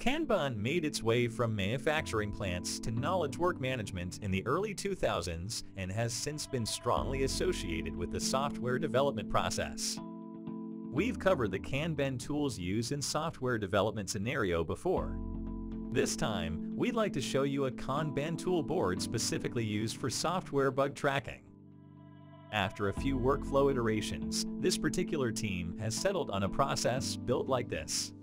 Kanban made its way from manufacturing plants to knowledge work management in the early 2000s and has since been strongly associated with the software development process. We've covered the Kanban tools used in software development scenario before. This time, we'd like to show you a Kanban Tool board specifically used for software bug tracking. After a few workflow iterations, this particular team has settled on a process built like this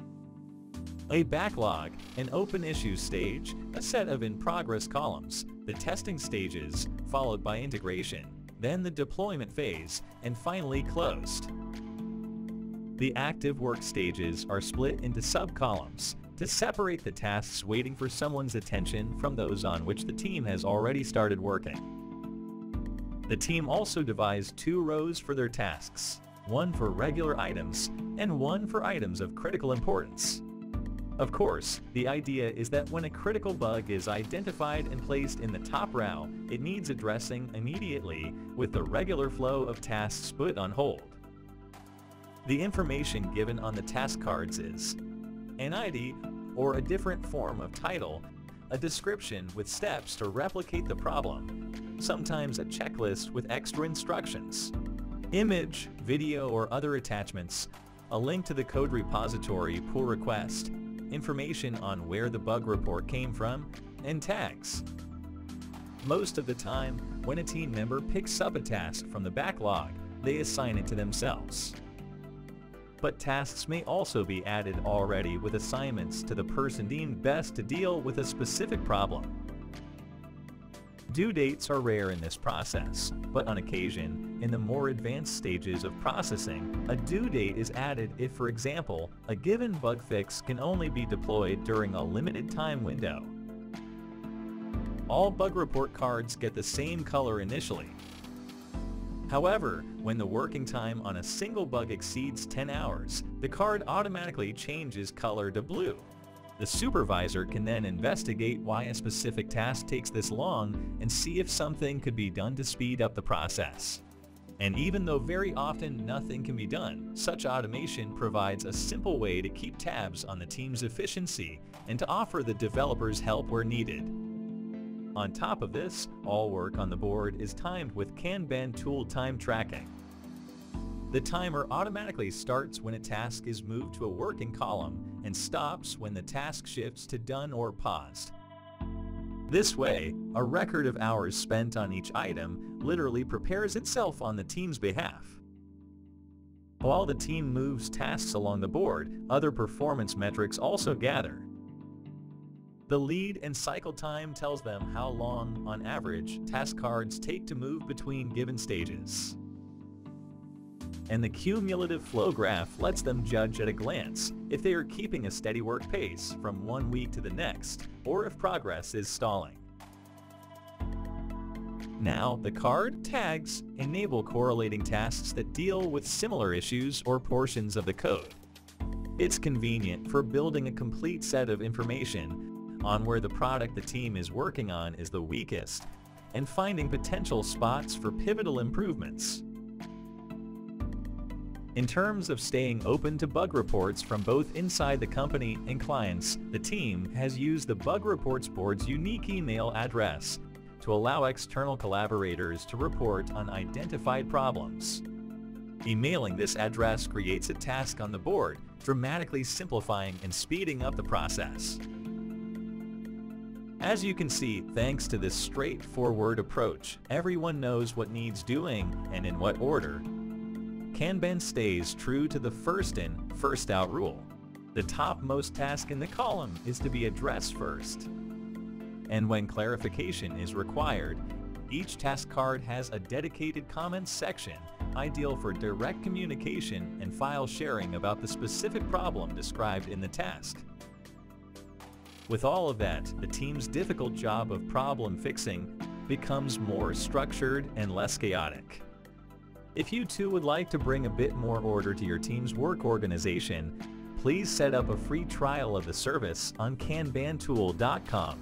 a backlog, an open issues stage, a set of in-progress columns, the testing stages, followed by integration, then the deployment phase, and finally closed. The active work stages are split into sub-columns to separate the tasks waiting for someone's attention from those on which the team has already started working. The team also devised two rows for their tasks, one for regular items and one for items of critical importance. Of course, the idea is that when a critical bug is identified and placed in the top row, it needs addressing immediately with the regular flow of tasks put on hold. The information given on the task cards is an ID or a different form of title, a description with steps to replicate the problem, sometimes a checklist with extra instructions, image, video or other attachments, a link to the code repository pull request, information on where the bug report came from, and tags. Most of the time, when a team member picks up a task from the backlog, they assign it to themselves. But tasks may also be added already with assignments to the person deemed best to deal with a specific problem. Due dates are rare in this process, but on occasion, in the more advanced stages of processing, a due date is added if, for example, a given bug fix can only be deployed during a limited time window. All bug report cards get the same color initially. However, when the working time on a single bug exceeds 10 hours, the card automatically changes color to blue. The supervisor can then investigate why a specific task takes this long and see if something could be done to speed up the process. And even though very often nothing can be done, such automation provides a simple way to keep tabs on the team's efficiency and to offer the developers help where needed. On top of this, all work on the board is timed with Kanban Tool time tracking. The timer automatically starts when a task is moved to a working column and stops when the task shifts to done or paused. This way, a record of hours spent on each item literally prepares itself on the team's behalf. While the team moves tasks along the board, other performance metrics also gather. The lead and cycle time tells them how long, on average, task cards take to move between given stages and the cumulative flow graph lets them judge at a glance if they are keeping a steady work pace from one week to the next, or if progress is stalling. Now, the card tags enable correlating tasks that deal with similar issues or portions of the code. It's convenient for building a complete set of information on where the product the team is working on is the weakest and finding potential spots for pivotal improvements. In terms of staying open to bug reports from both inside the company and clients, the team has used the Bug Reports Board's unique email address to allow external collaborators to report on identified problems. Emailing this address creates a task on the board, dramatically simplifying and speeding up the process. As you can see, thanks to this straightforward approach, everyone knows what needs doing and in what order, Kanban stays true to the first in, first out rule. The topmost task in the column is to be addressed first. And when clarification is required, each task card has a dedicated comments section, ideal for direct communication and file sharing about the specific problem described in the task. With all of that, the team's difficult job of problem fixing becomes more structured and less chaotic. If you too would like to bring a bit more order to your team's work organization, please set up a free trial of the service on kanbantool.com